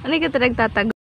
Ano ka talagang tatago?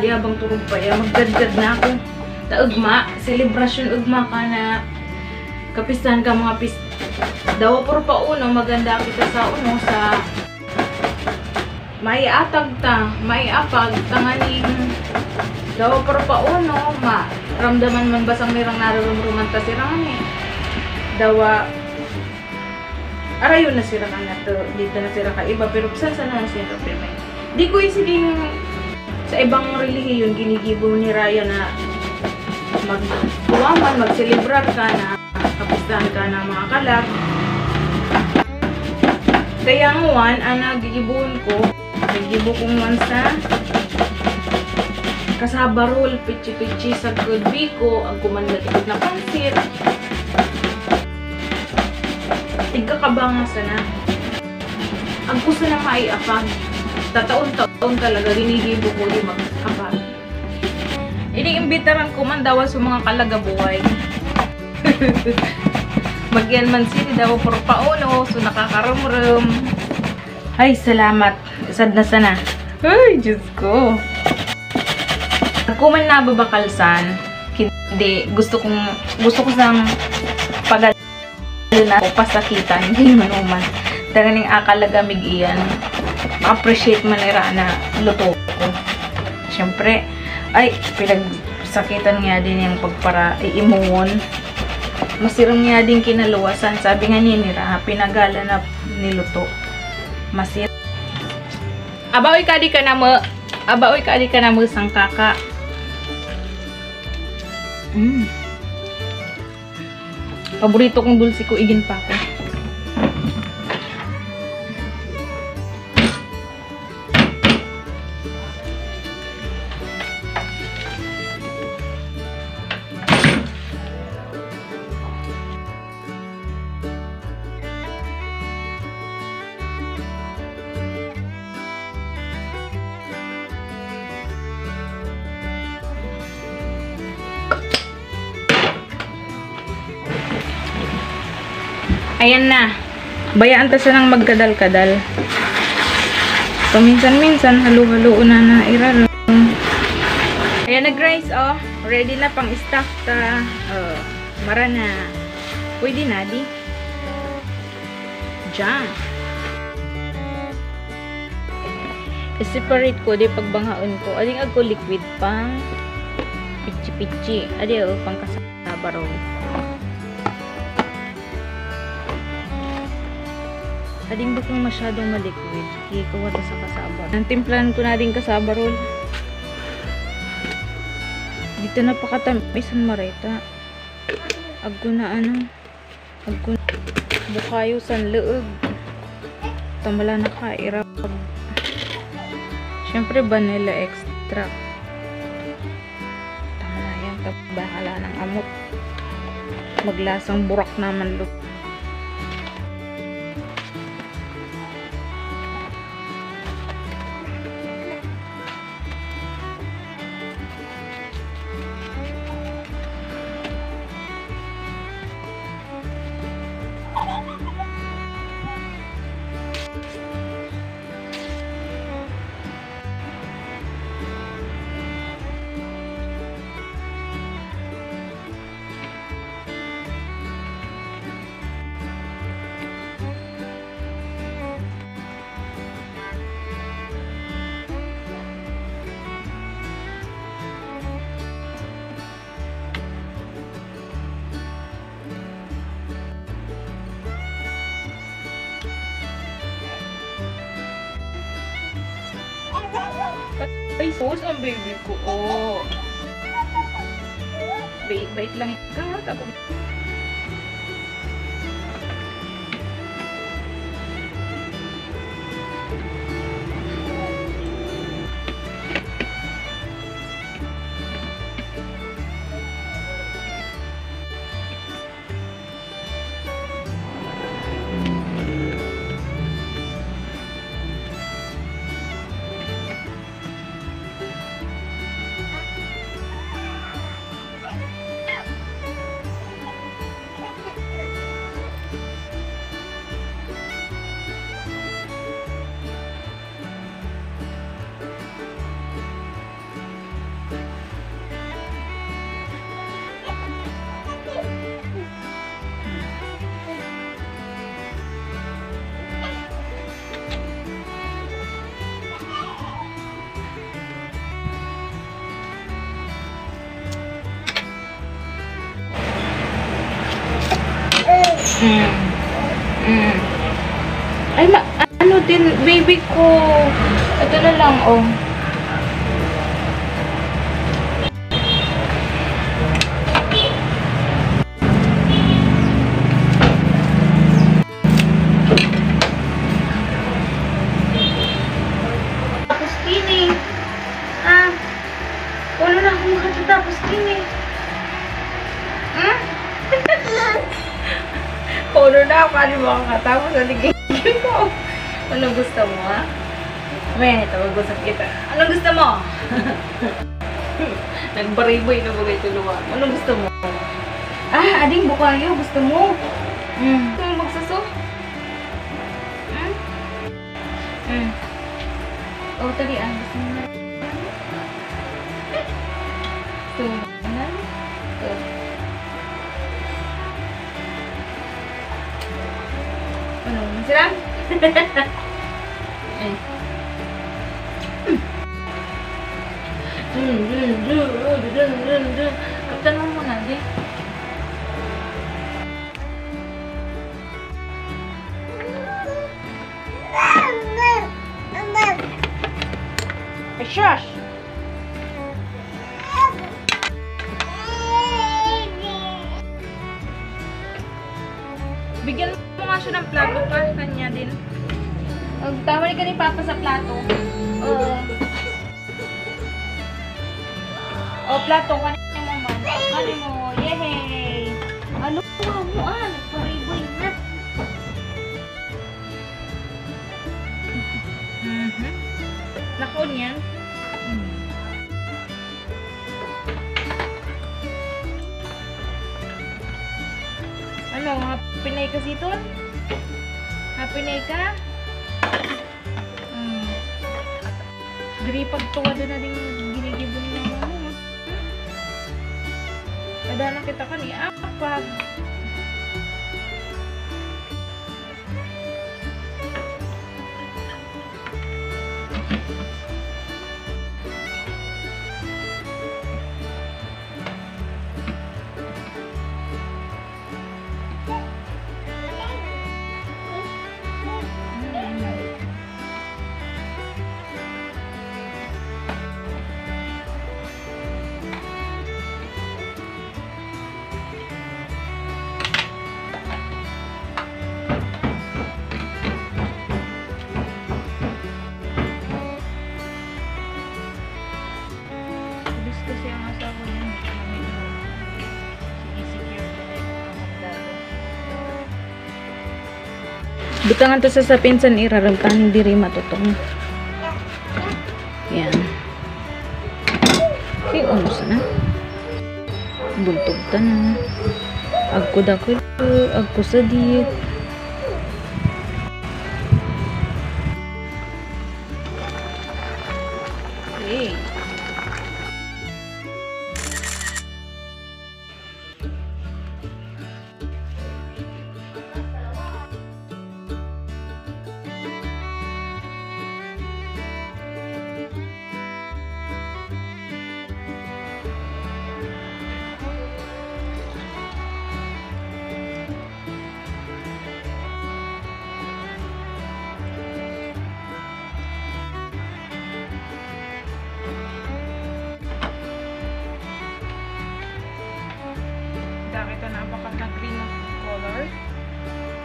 Di abang turog pa. Ya, magdadgad na ako. Taugma, selebrasyon ugma ka na. Kapistahan ka mga pis... Dawa puro pa uno, maganda kita sa uno sa may atag ta, may apag, tanganing daw puro pa uno, ma ramdaman man basang nirang narurumruman ta sirang ni. Dawa arayo na sira ka na to, dito na sira ka iba, pero saan sana na sira pero Di ko isiging sa ibang relihiyon ginigibo ni Raya na magkuwaman, magselebrar ka na kapistahan ka ng mga kalab. Kaya ang one, ang nagigibuhon ko, nagigibo kong one sa kasabarol, pichi-pichi sa kudbiko, ang kumandatikot na pansit. Tigka kabanga sana. Ang gusto na maiapag. Tataon-taon talaga, ginigibo ko yung magkapag. Iniimbitaran ko man daw sa mga kalagabuhay. Magyan man sini daw puro pauno, so nakakarum-rum. Ay, salamat. Sad na sana. Ay, Diyos ko. Kung man nababakalsan, hindi, gusto kong, gusto ko sang pagal na pasakitan, hindi man uman. Daganing akalagamig iyan. Ma-appreciate man nila na luto ko. Siyempre, ay, pinagsakitan nga din yung pagpara iimuon. Masirang nga din kinaluwasan. Sabi nga ni nila, pinagala na niluto. Masir. Abaoy ka di ka na mo. Abaoy ka di ka na mo sang kaka. Mm. Paborito kong dulce ko, igin pa ako. Ayan na. Bayaan ta sanang magkadal-kadal. Paminsan-minsan, halo-halo na na iraro. Ayan na guys, oh. Ready na pang staff ta. Oh, mara na. Pwede na, di. Diyan. I-separate ko, di pagbanghaon ko. Aling ako liquid pang pichi-pichi. Adi, oh, pang kasabaraw. Ading ba kung masyadong maliquid? Kikuha ta sa kasaba. Ang timplahan ko na din kasaba roll. Dito na pakatamisan marita. Agko na ano. Agko na. Bukayo san leeg. Tamala na ka. Irap. Siyempre vanilla extract. Tamala yan. Bahala ng amot. Maglasang burak naman look. Sus, ang baby ko. Oh. Bait-bait lang ka. Tapos, din, baby ko. Ito na lang, oh. Tapos kini. Ah. Wala na akong makatapos kini. Hmm? Puro na ako, ano mo kakatapos sa. Ano gusto mo, ha? May, ito, gusto kita. Ano gusto mo? Nagbariboy na bagay tuluwa. Ano gusto mo? Ah, ading bukayo. Gusto mo? Hmm. Gusto mo magsaso? Hmm? Hmm. Oh, tali, ah. Gusto mo na? Gusto mo na? Ano? Masira? muna, di. Ay, shush! Bigyan mo nga siya ng plato pa, kanya din. Oh, tawag ka ni Papa sa plato. Plato, kanin mo man. Kanin mo, yehey! Ano mo mo ah, nagpariboy na. Mhm. Nakaon yan. Ano, happy na ka dito? Happy na ka? Hmm. Diri pagtuwa doon na din Kada na kita ka ni Apag. Butangan to sa sa pinsan iraramtahan diri matutong. Yan. Kay ano sana? Buntog ta na. Agko da ko, agko sa di. Hey.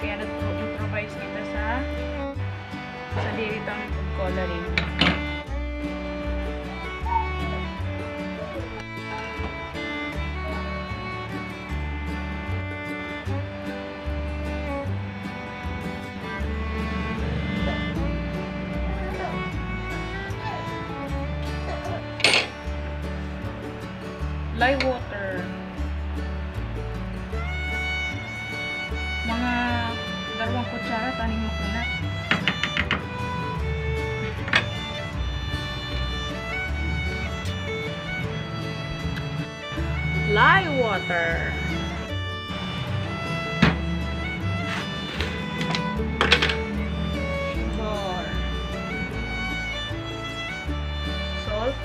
Kaya nag-improvise kita sa sa diritang food coloring. Water. Salt.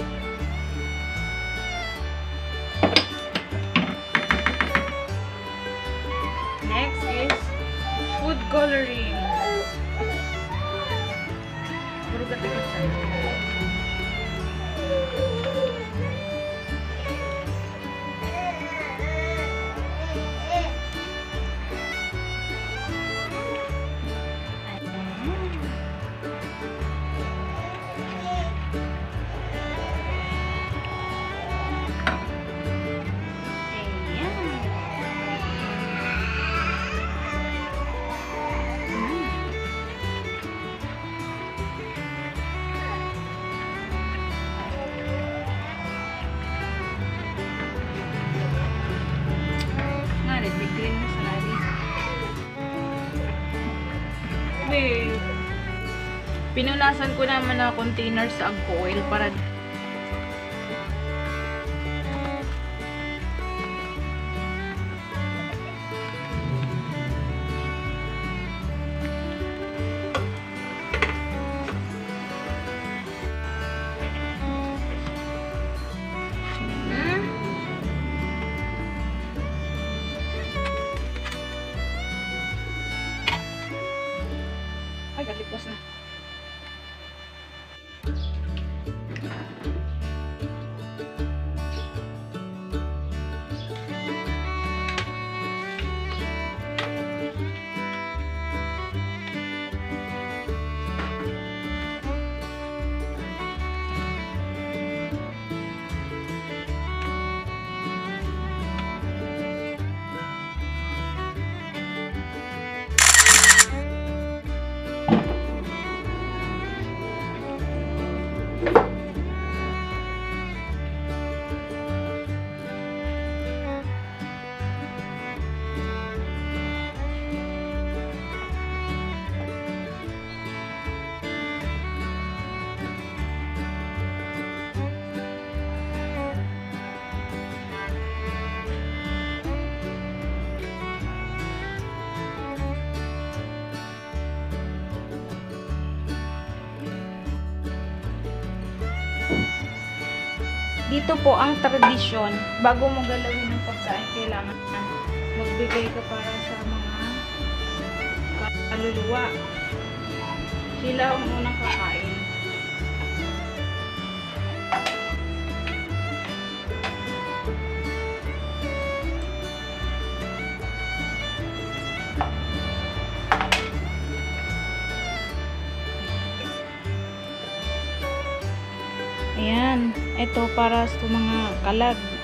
Next is food coloring. Pinunasan ko naman na container sa agpo oil para Dito po ang tradisyon. Bago mo galawin ng pagkain, kailangan magbigay ka para sa mga kaluluwa. Sila ang unang kakain. Ito para sa mga kalag.